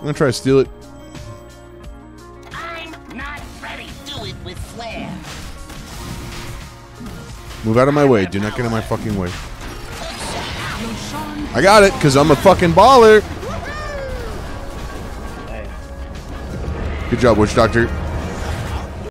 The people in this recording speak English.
I'm gonna try to steal it. I'm not ready. Do it with flair. Move out of my way. Do not get in my fucking way. I got it, because I'm a fucking baller. Good job, Witch Doctor.